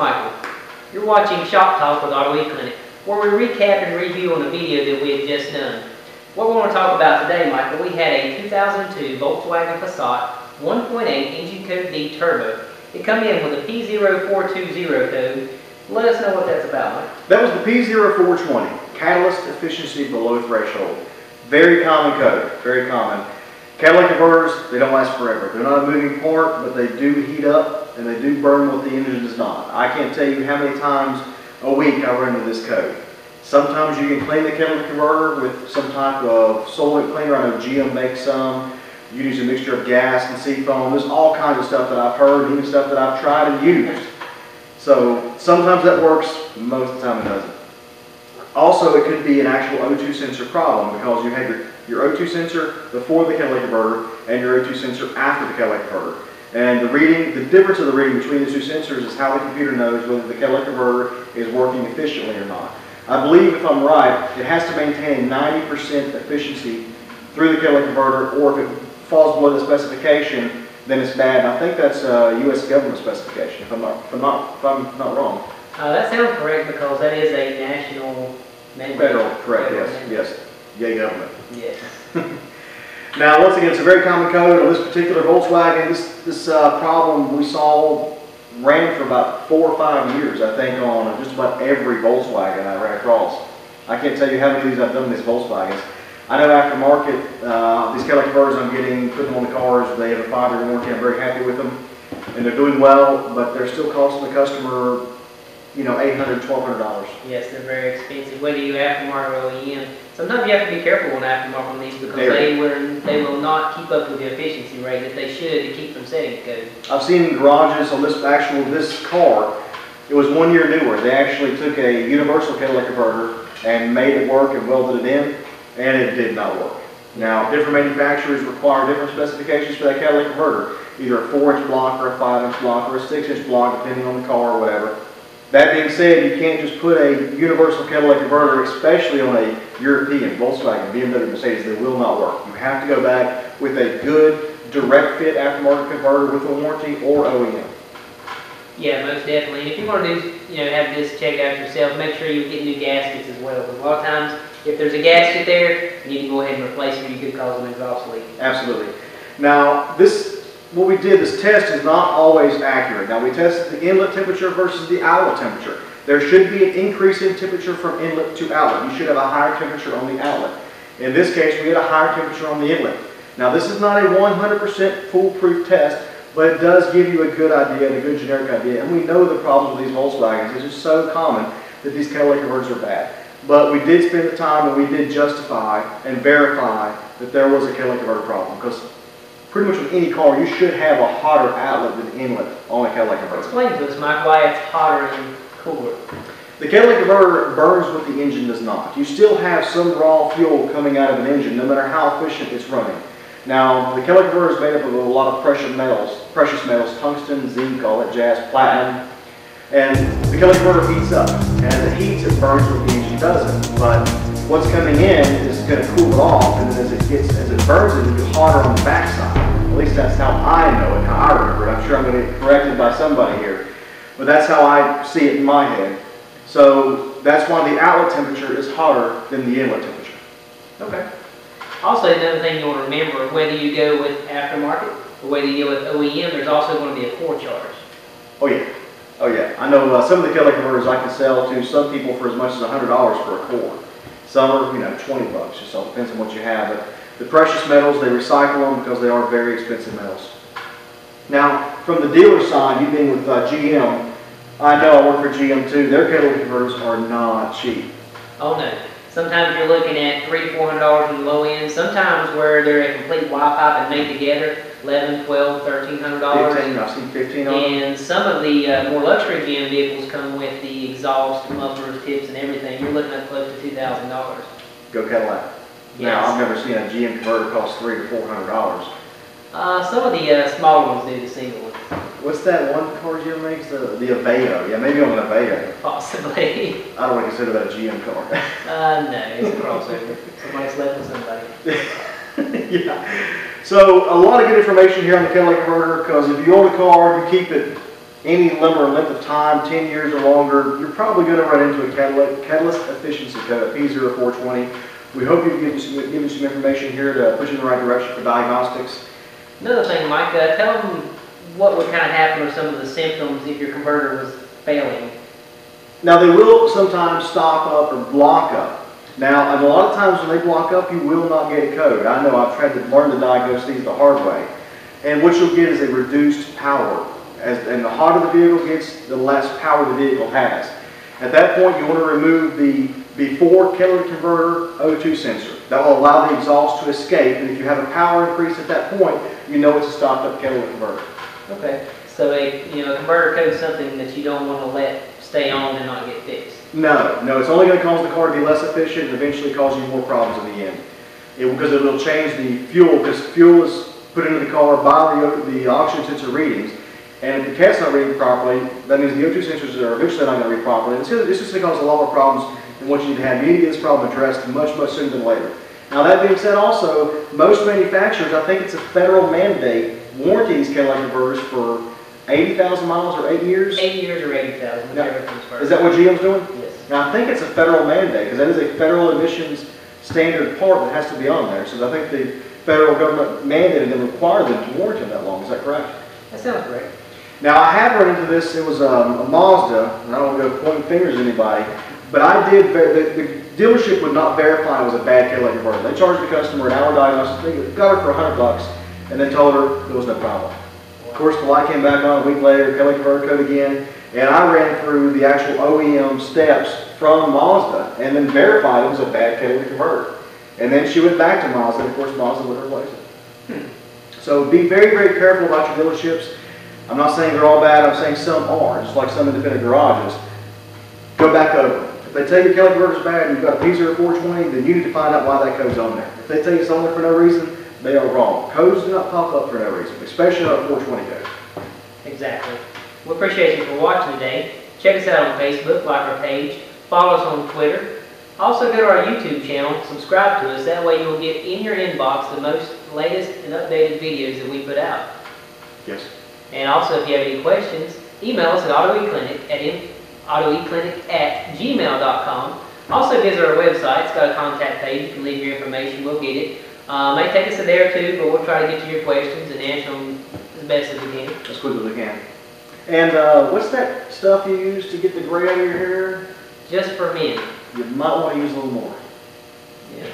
Michael. You're watching Shop Talk with Auto Clinic, where we recap and review on a video that we had just done. What we want to talk about today, Michael, we had a 2002 Volkswagen Passat 1.8 engine code D turbo. It come in with a P0420 code. Let us know what that's about. That was the P0420, catalyst efficiency below threshold. Very common code, very common. Catalytic converters, they don't last forever. They're not a moving part, but they do heat up and they do burn what the engine does not. I can't tell you how many times a week I run into this code. Sometimes you can clean the catalytic converter with some type of solvent cleaner. I know GM makes some. You use a mixture of gas and seafoam. There's all kinds of stuff that I've heard, even stuff that I've tried and used. So sometimes that works, most of the time it doesn't. Also, it could be an actual O2 sensor problem because you have your, your O2 sensor before the catalytic converter and your O2 sensor after the catalytic converter. And the reading, the difference of the reading between the two sensors is how the computer knows whether the catalytic converter is working efficiently or not. I believe, if I'm right, it has to maintain 90% efficiency through the catalytic converter, or if it falls below the specification, then it's bad. And I think that's a U.S. government specification, if I'm not, if I'm not, if I'm not wrong. Uh, that sounds correct because that is a national mandate. Federal, correct, Federal yes, mandate. yes. Yay, government. Yes. Now, once again, it's a very common code on this particular Volkswagen. This, this uh, problem we saw ran for about four or five years, I think, on just about every Volkswagen I ran across. I can't tell you how many of these I've done these Volkswagens. I know aftermarket, uh, these catalytic converters I'm getting, putting them on the cars, they have a five-year warranty, I'm very happy with them. And they're doing well, but they're still costing the customer, you know, $800, $1,200. Yes, they're very expensive, whether you aftermarket or OEM. Sometimes you have to be careful on aftermarket on these because Very. they will, they will not keep up with the efficiency rate that they should to keep from setting code. I've seen garages on this actual, this car, it was one year newer. They actually took a universal catalytic converter and made it work and welded it in, and it did not work. Now, different manufacturers require different specifications for that catalytic converter, either a four-inch block or a five-inch block or a six-inch block, depending on the car or whatever. That being said, you can't just put a universal catalytic converter, especially on a European Volkswagen, BMW, Mercedes, they will not work. You have to go back with a good direct fit aftermarket converter with a warranty or OEM. Yeah, most definitely. And if you want to do, you know, have this checked out yourself, make sure you get new gaskets as well. Because a lot of times, if there's a gasket there, you need to go ahead and replace it you could cause an exhaust leak. Absolutely. Now, this, what we did, this test is not always accurate. Now, we tested the inlet temperature versus the outlet temperature. There should be an increase in temperature from inlet to outlet. You should have a higher temperature on the outlet. In this case, we had a higher temperature on the inlet. Now, this is not a 100% foolproof test, but it does give you a good idea and a good generic idea. And we know the problems with these Volkswagens. It's just so common that these catalytic converters are bad. But we did spend the time and we did justify and verify that there was a catalytic converter problem. Because pretty much with any car, you should have a hotter outlet than inlet on a catalytic converter. Explain to us, Mike, why it's hotter and cooler. The catalytic converter burns what the engine does not. You still have some raw fuel coming out of an engine, no matter how efficient it's running. Now, the catalytic converter is made up of a lot of precious metals, precious metals, tungsten, zinc, all that jazz, platinum. And the catalytic converter heats up. And as it heats, it burns what the engine doesn't. But what's coming in is going to cool it off, and then as it gets, as it burns it, it gets hotter on the backside. Least that's how I know it, how I remember it. I'm sure I'm going to get corrected by somebody here. But that's how I see it in my head. So that's why the outlet temperature is hotter than the inlet temperature. Okay. Also, another thing you want to remember, whether you go with aftermarket or whether you go with OEM, there's also going to be a core charge. Oh yeah, oh yeah. I know uh, some of the catalytic converters I can sell to some people for as much as $100 for a core. Some are, you know, 20 bucks. Just all depends on what you have. But the precious metals, they recycle them because they are very expensive metals. Now, from the dealer side, you being with uh, GM, I know I work for GM too. Their catalytic converters are not cheap. Oh no. Sometimes you're looking at three, four hundred dollars in the low end. Sometimes where they're a complete pipe and made together, eleven, twelve, thirteen hundred dollars. 15, I've seen 15. And some of the uh, more luxury GM vehicles come with the exhaust, mufflers, tips, and everything. You're looking at close to two thousand dollars. Go Cadillac. Now, I've never seen a GM converter cost three to four hundred dollars. Uh, some of the uh, smaller ones do, the single ones, What's that one car GM makes? The the Aveo. Yeah, maybe on an Aveo. possibly. I don't really consider that a GM car. Uh, no, it's a crossover. Somebody's left with somebody. yeah. So a lot of good information here on the catalytic converter because if you own a car, you keep it any number of length of time, 10 years or longer, you're probably going to run into a catalytic, catalyst efficiency code, P0420. We hope you've given some, given some information here to push in the right direction for diagnostics. Another thing, Mike, uh, tell them what would kind of happen with some of the symptoms if your converter was failing. Now, they will sometimes stop up or block up. Now, and a lot of times when they block up, you will not get a code. I know I've tried to learn to diagnose these the hard way. And what you'll get is a reduced power. As, and the hotter the vehicle gets, the less power the vehicle has. At that point, you want to remove the before catalytic converter O2 sensor. That will allow the exhaust to escape, and if you have a power increase at that point, you know it's a stopped up catalytic converter. Okay. So a, you know, a converter code is something that you don't want to let stay on and not get fixed. No, no, it's only going to cause the car to be less efficient and eventually cause you more problems in the end. It, because it will change the fuel, because fuel is put into the car by the, the oxygen sensor readings. And if the cat's not reading properly, that means the O2 sensors are eventually not going to read properly. It's, it's just going to cause a lot more problems than what you to have. To get this problem addressed much, much sooner than later. Now, that being said also, most manufacturers, I think it's a federal mandate, warranties catalytic converters for 80,000 miles or eight years. Eight years or eighty thousand, whichever comes first. Is that what GM's doing? Yes. Now, I think it's a federal mandate, because that is a federal emissions standard part that has to be on there. So I think the federal government mandated and required them to warrant them that long, is that correct? That sounds great. Now, I have run into this, it was um, a Mazda, and I don't want to go pointing fingers at anybody, but I did, the, the dealership would not verify it was a bad catalytic converter. They charged the customer an hour diagnosis, they got her for a hundred bucks, and then told her there was no problem. Of course, the light came back on a week later, catalytic converter code again, and I ran through the actual OEM steps from Mazda, and then verified it was a bad catalytic converter. And then she went back to Mazda, and of course Mazda would replace it. So be very, very careful about your dealerships. I'm not saying they're all bad, I'm saying some are, just like some independent garages. Go back over. If they tell you Kelly converter's bad and you've got a P0420, then you need to find out why that code's on there. If they tell you it's on there for no reason, they are wrong. Codes do not pop up for no reason, especially not a 420 code. Exactly. We appreciate you for watching today. Check us out on Facebook, like our page, follow us on Twitter. Also go to our YouTube channel, subscribe to us. That way you'll get in your inbox the most latest and updated videos that we put out. Yes. And also, if you have any questions, email us at autoeclinic at autoeclinic at gmail.com. Also visit our website. It's got a contact page. You can leave your information. We'll get it. Uh, may take us a day or two, but we'll try to get to your questions and answer them as best as we can. As quick as we can. And uh, what's that stuff you use to get the gray out of your hair? Just for men. You might want to use a little more. Yeah.